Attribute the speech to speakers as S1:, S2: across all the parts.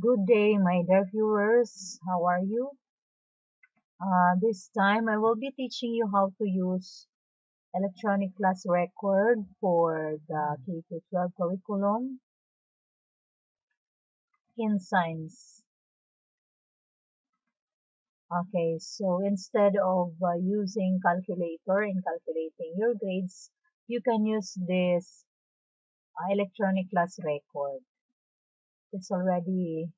S1: Good day, my dear viewers. How are you? Uh, this time I will be teaching you how to use electronic class record for the K-12 curriculum in science. Okay, so instead of uh, using calculator in calculating your grades, you can use this uh, electronic class record. It's already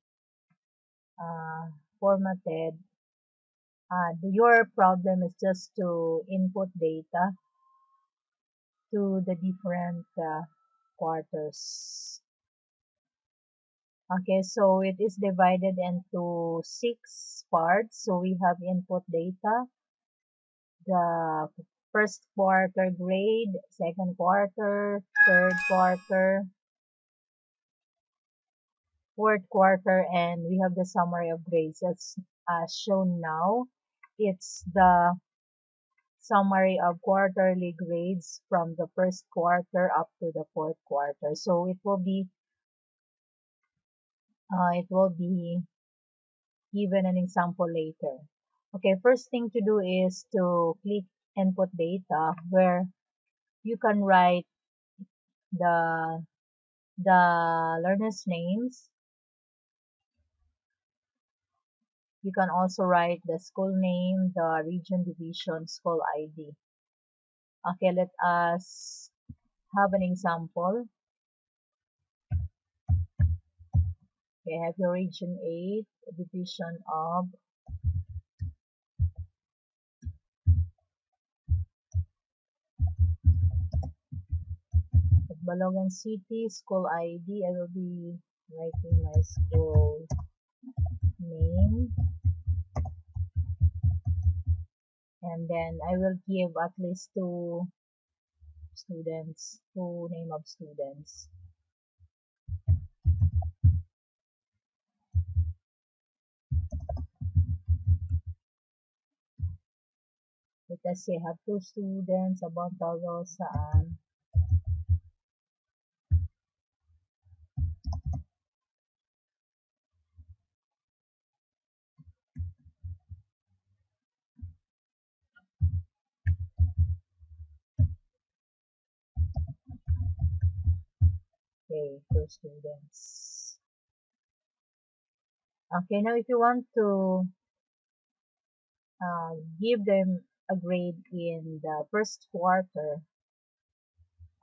S1: uh, formatted. Uh, your problem is just to input data to the different uh, quarters. Okay, so it is divided into six parts. So we have input data, the first quarter grade, second quarter, third quarter, fourth quarter, and we have the summary of grades as, as shown now. It's the summary of quarterly grades from the first quarter up to the fourth quarter. So it will be uh, it will be given an example later. Okay, first thing to do is to click input data where you can write the the learners names. You can also write the school name, the region division, school ID. Okay, let us have an example. Okay, have your region 8, division of Balogan City, school ID. I will be writing my school name. And then I will give at least two students, two name of students. Us say have two students, about saan Okay, two students. Okay, now if you want to uh, give them a grade in the first quarter,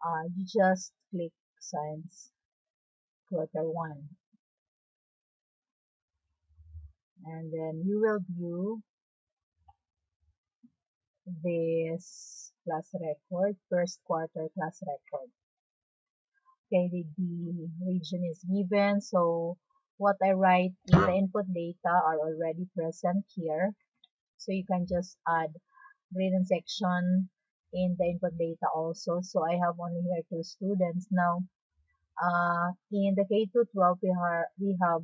S1: uh, you just click science quarter one. And then you will view this class record, first quarter class record okay the, region is given. So what I write in the input data are already present here. So you can just add grading section in the input data also. So I have only here two students. Now uh, in the K-12 we, are, we have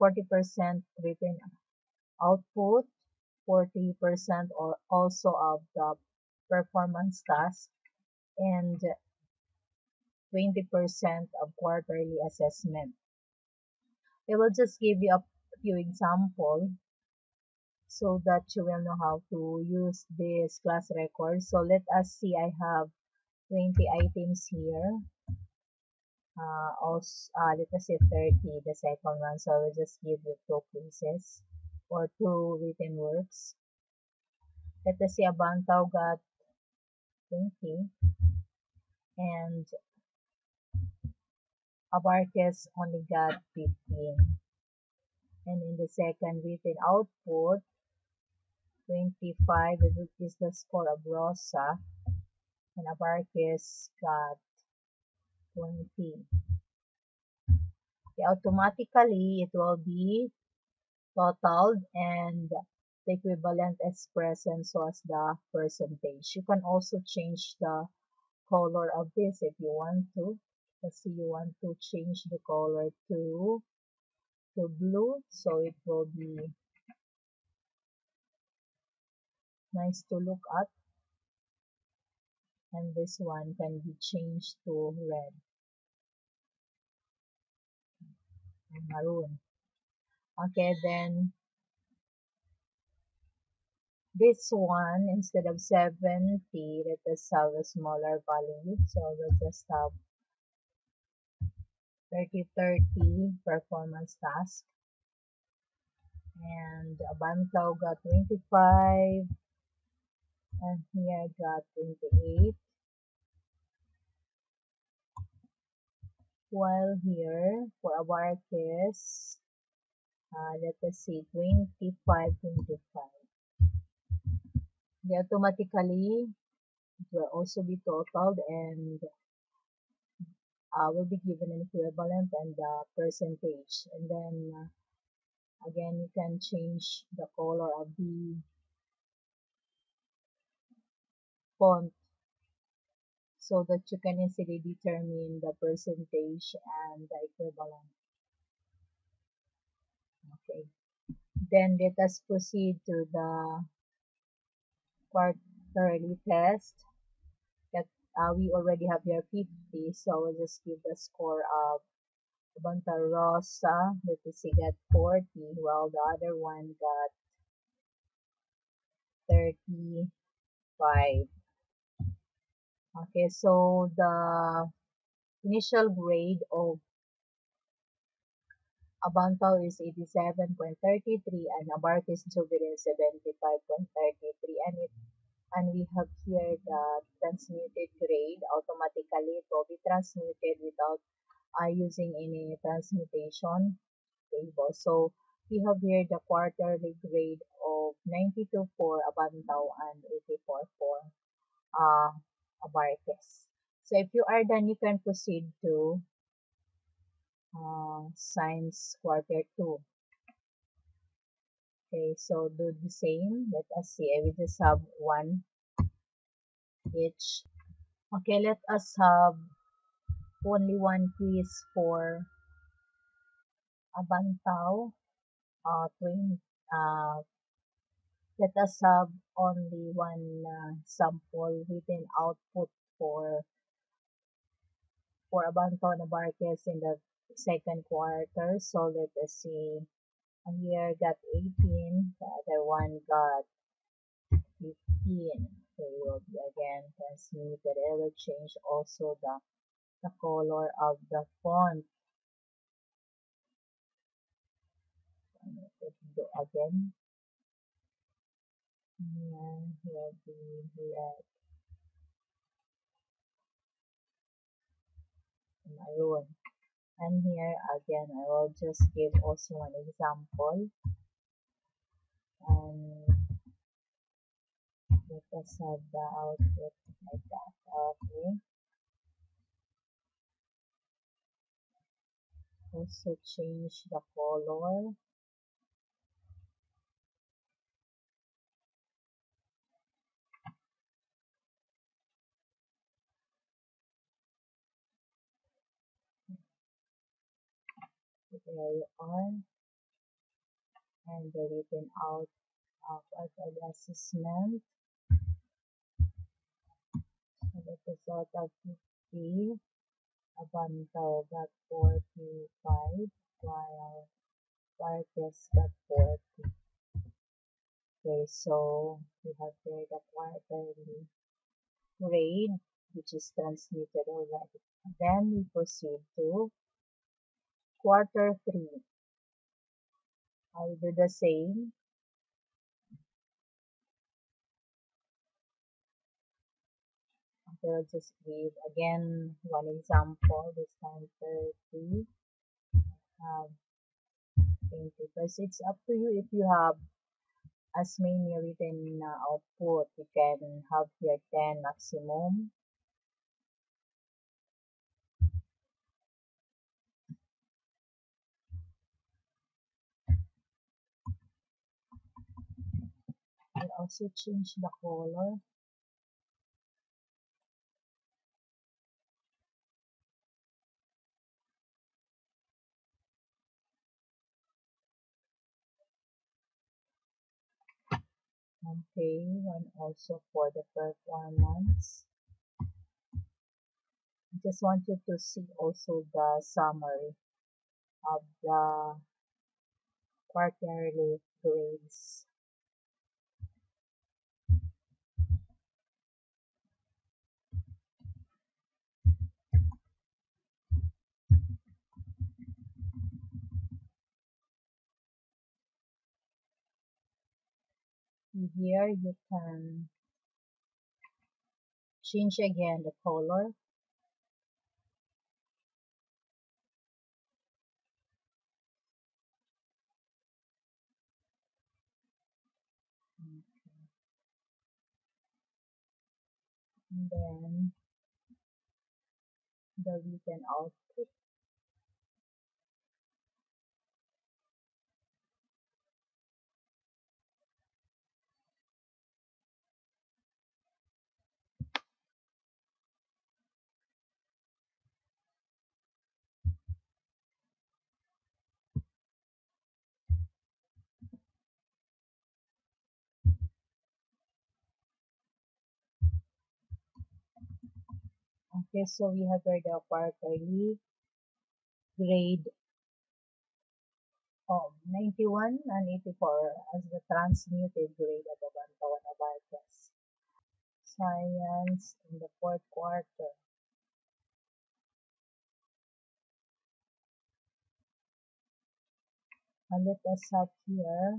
S1: 40% written output 40% or also of the performance task. And 20% of quarterly assessment. I will just give you a few examples so that you will know how to use this class record. So let us see, I have 20 items here. Uh, also, uh, let us say 30, the second one. So I will just give you two quizzes or two written works. Let us say Abantao got 20 and Abarques only got 15. And in the second written output, 25 is the score of Rosa, and Abarques got 20. Okay, automatically, it will be totaled and the equivalent is present so as the percentage. You can also change the color of this if you want to let's see you want to change the color to to blue so it will be nice to look at and this one can be changed to red. And maroon. Okay, then this one, instead of 70, let us have a smaller value. So we'll just have 30-30 performance task. And Abantao got 25. And here got 28. While here, for Abarques, uh, let us see, 25, 25. They automatically it will also be totaled and uh, will be given an equivalent and the percentage. And then uh, again, you can change the color of the font so that you can easily determine the percentage and the equivalent. Okay. Then let us proceed to the quarterly test uh, we already have here 50 so I will just give the score of Banta Rosa that is he got 40 while the other one got 35 okay so the initial grade of Abantao is 87.33 and Jubilee is 75.33 and it and we have here the transmuted grade automatically it will be transmuted without uh, using any transmutation table. So we have here the quarterly grade of 92 for and 84 for uh, so if you are done you can proceed to uh, science quarter 2 okay so do the same let us see I will just have one each okay let us have only one quiz for Abantao uh, twin, uh, let us have only one uh, sample written output for for Abantao Nabarques in the second quarter. So let us see. Here got 18, the other one got 15. So it will be again transmuted. I will change also the, the color of the font. do again. And here be red. Maroon and here again I will just give also an example. And let us have the output like that okay. Also change the color you are and the written out of the assessment so the result of 50 Abantao got 45 while Vargas got 40 okay so we have here the quarterly grade which is transmuted already. Then we proceed to quarter 3. I'll do the same. Okay, I'll just give again one example, this time 30. Have 20 because it's up to you if you have as many written uh, output you can have here 10 maximum also change the color okay and also for the performance I just wanted to see also the summary of the quarterly grades. Here you can change again the color. And then the written output okay so we have here the quarterly grade of 91 and 84 as the transmuted grade of Abantawan Abarques. Science in the fourth quarter. And let us have here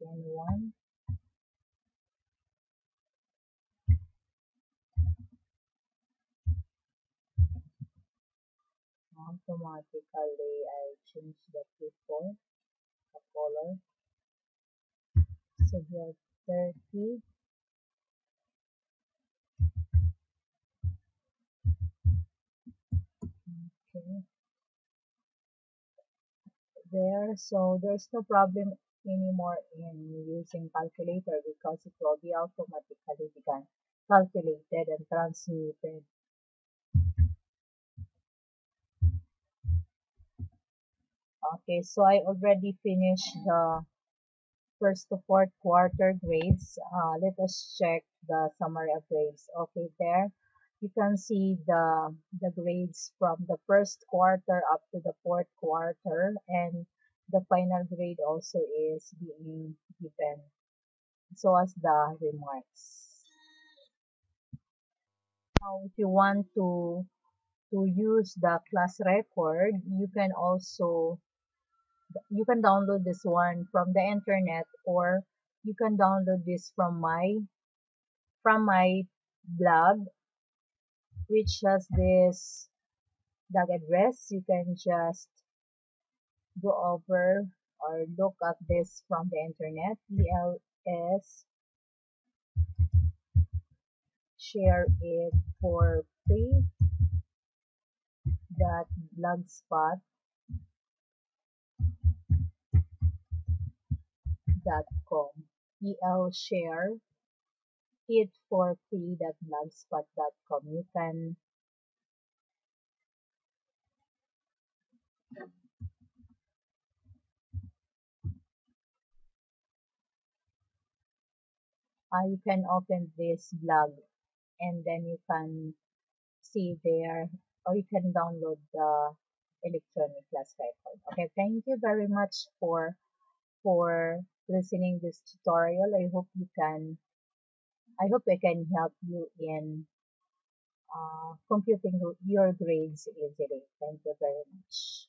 S1: again one automatically I change the before the color. So here 30 okay. There so there's no problem anymore in using calculator because it will be automatically begun calculated and transmuted okay so I already finished the first to fourth quarter grades. Uh, let us check the summary of grades. Okay there you can see the the grades from the first quarter up to the fourth quarter and the final grade also is being given. So as the remarks. Now if you want to to use the class record you can also you can download this one from the internet or you can download this from my from my blog which has this blog address. You can just go over or look at this from the internet els share it for free. Dot blogspot blogspot.com. EL share it for free at blogspot.com. You can uh, you can open this blog and then you can see there or you can download the electronic class record. Okay, thank you very much for for listening this tutorial. I hope you can, I hope I can help you in uh, computing your grades easily. Thank you very much.